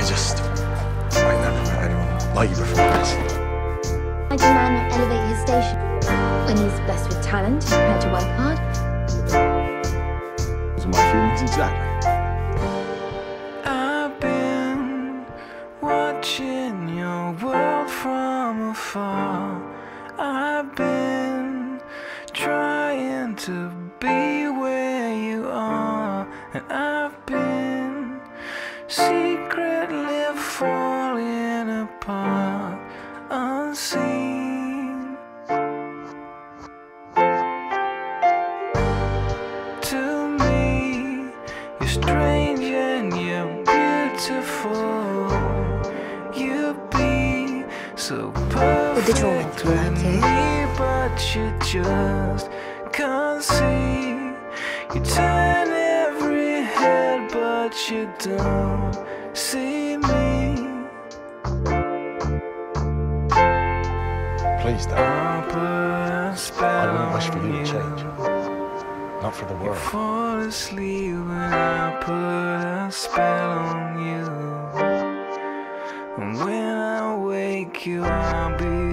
I just, I never met anyone like you before this. Why did man not elevate his station? When he's blessed with talent and prepared to work hard? Those are my feelings exactly. I've been watching your world from afar. I've been trying to be where you are, and I've been secretly falling apart unseen. To me, you're strange and you're beautiful. You be so perfect with okay? me, but you just can't see. You turn every head, but you don't see me. Please don't. I'll put a spell I wouldn't wish for you to change. Not for the world. Fall asleep when I put a spell on you. And when I wake you, I'll be